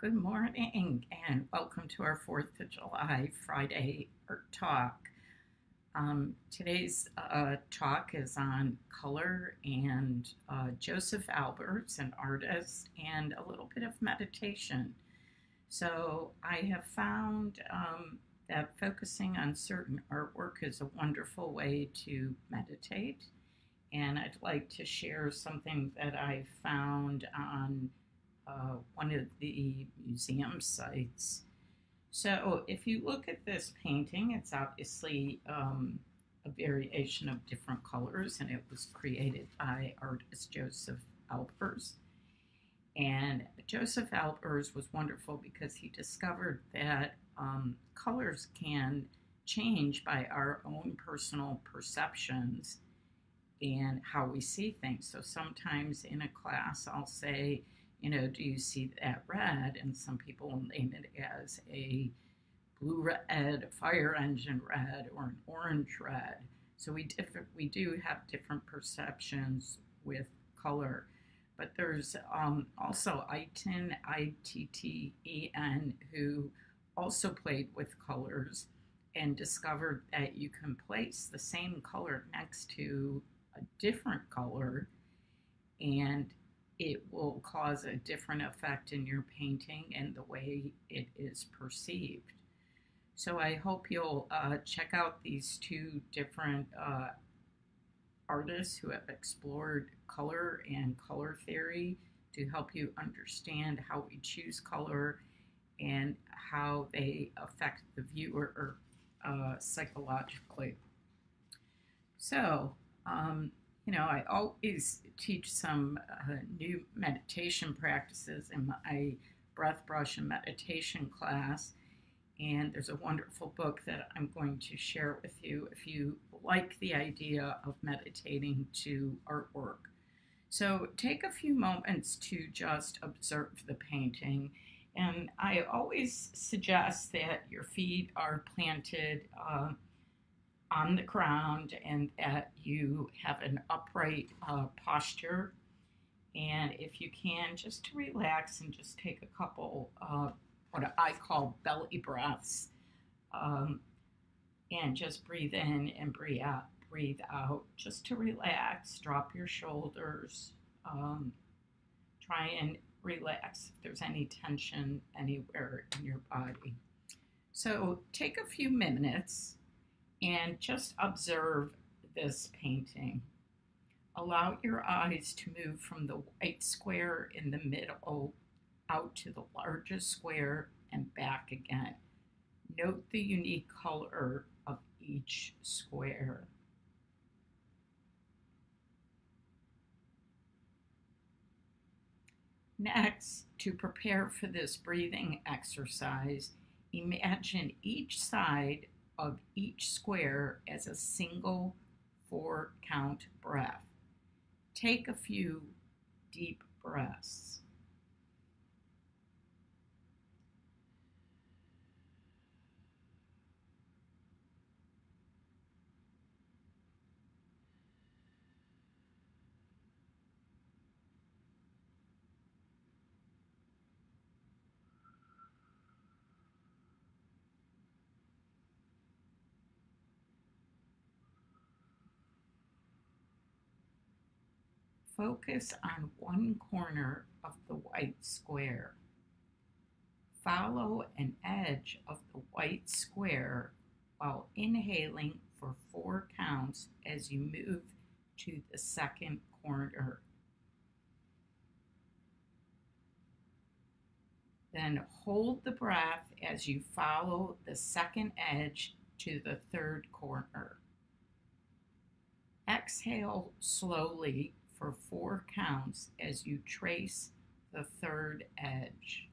Good morning and welcome to our 4th of July Friday Art Talk. Um, today's uh, talk is on color and uh, Josef Albers, an artist, and a little bit of meditation. So I have found um, that focusing on certain artwork is a wonderful way to meditate. And I'd like to share something that I found on uh, one of the museum sites. So if you look at this painting, it's obviously um, a variation of different colors, and it was created by artist Josef Albers. And Josef Albers was wonderful because he discovered that um, colors can change by our own personal perceptions and how we see things. So sometimes in a class, I'll say, you know, do you see that red? And some people will name it as a blue red, a fire engine red, or an orange red. So we we do have different perceptions with color. But there's um, also Itten, I-T-T-E-N, who also played with colors and discovered that you can place the same color next to a different color and it will cause a different effect in your painting and the way it is perceived. So I hope you'll uh, check out these two different uh, artists who have explored color and color theory to help you understand how we choose color and how they affect the viewer uh, psychologically. So, um, you know, I always teach some uh, new meditation practices in my breath brush and meditation class. And there's a wonderful book that I'm going to share with you if you like the idea of meditating to artwork. So take a few moments to just observe the painting. And I always suggest that your feet are planted. Uh, on the ground and that you have an upright uh, posture. And if you can, just to relax and just take a couple, uh, what I call belly breaths, um, and just breathe in and breathe out, breathe out, just to relax. Drop your shoulders. Um, try and relax if there's any tension anywhere in your body. So take a few minutes and just observe this painting. Allow your eyes to move from the white square in the middle out to the largest square and back again. Note the unique color of each square. Next, to prepare for this breathing exercise, imagine each side of each square as a single four count breath. Take a few deep breaths. Focus on one corner of the white square. Follow an edge of the white square while inhaling for four counts as you move to the second corner. Then hold the breath as you follow the second edge to the third corner. Exhale slowly for four counts as you trace the third edge.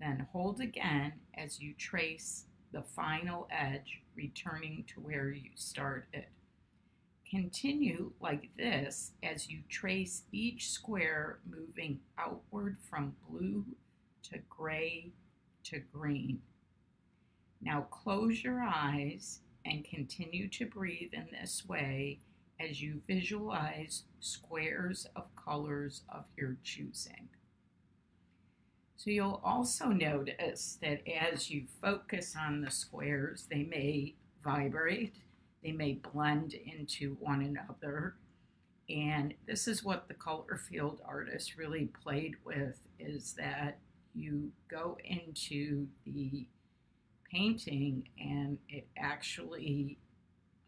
Then hold again as you trace the final edge, returning to where you started. Continue like this as you trace each square moving outward from blue to gray to green. Now close your eyes and continue to breathe in this way as you visualize squares of colors of your choosing. So you'll also notice that as you focus on the squares, they may vibrate, they may blend into one another. And this is what the color field artist really played with is that you go into the painting and it actually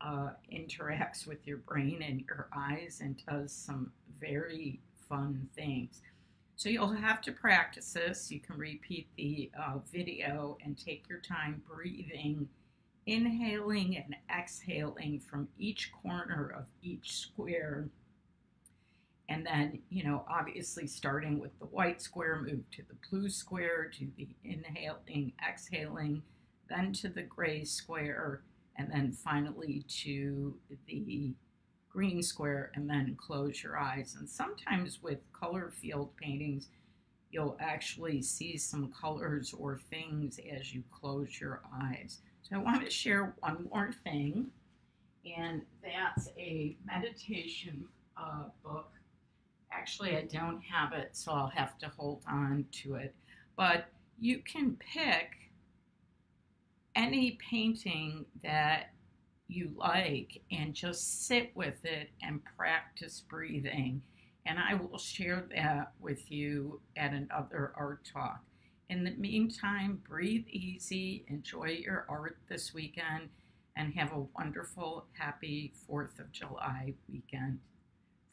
uh, interacts with your brain and your eyes and does some very fun things. So you'll have to practice this. You can repeat the uh, video and take your time breathing, inhaling and exhaling from each corner of each square. And then, you know, obviously starting with the white square, move to the blue square, to the inhaling, exhaling, then to the gray square, and then finally to the green square and then close your eyes. And sometimes with color field paintings, you'll actually see some colors or things as you close your eyes. So I want to share one more thing, and that's a meditation uh, book. Actually, I don't have it, so I'll have to hold on to it. But you can pick any painting that you like and just sit with it and practice breathing. And I will share that with you at another art talk. In the meantime, breathe easy, enjoy your art this weekend, and have a wonderful, happy 4th of July weekend.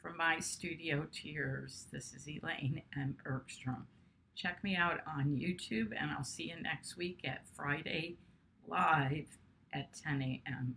From my studio to yours, this is Elaine M. Bergstrom. Check me out on YouTube, and I'll see you next week at Friday Live at 10 a.m.